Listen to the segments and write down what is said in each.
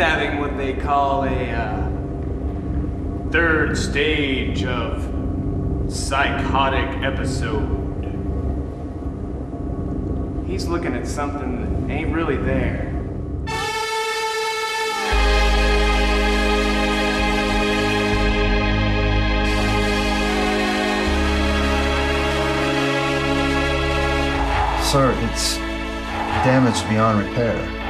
having what they call a uh, third stage of psychotic episode. He's looking at something that ain't really there. Sir, it's damaged beyond repair.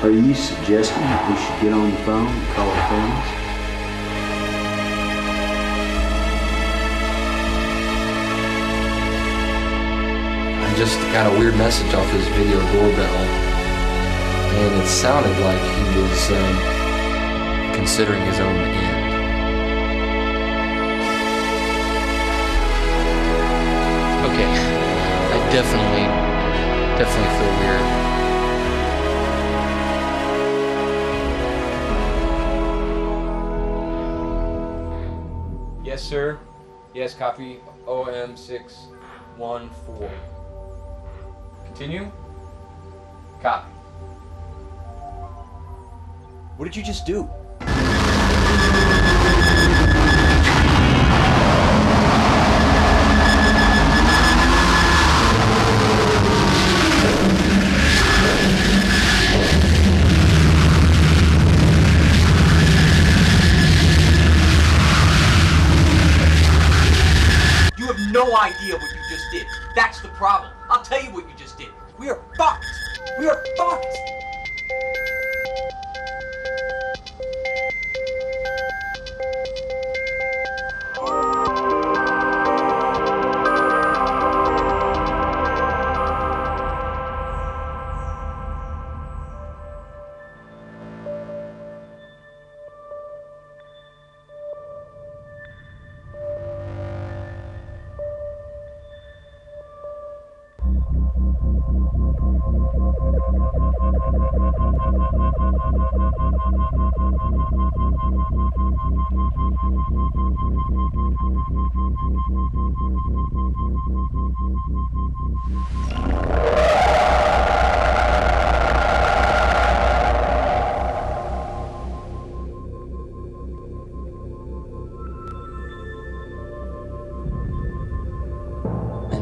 Are you suggesting that we should get on the phone and call our friends? I just got a weird message off his video doorbell, and it sounded like he was um, considering his own end. Okay, I definitely, definitely feel weird. Yes, sir. Yes, copy OM614. Continue. Copy. What did you just do? No idea what you just did. That's the problem. I'll tell you what you just did. We are fucked. We are fucked. I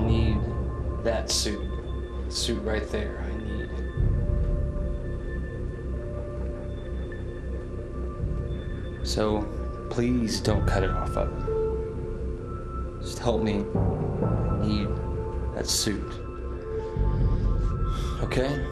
need that suit. Suit right there. So, please don't cut it off of. Just help me. I need that suit. Okay?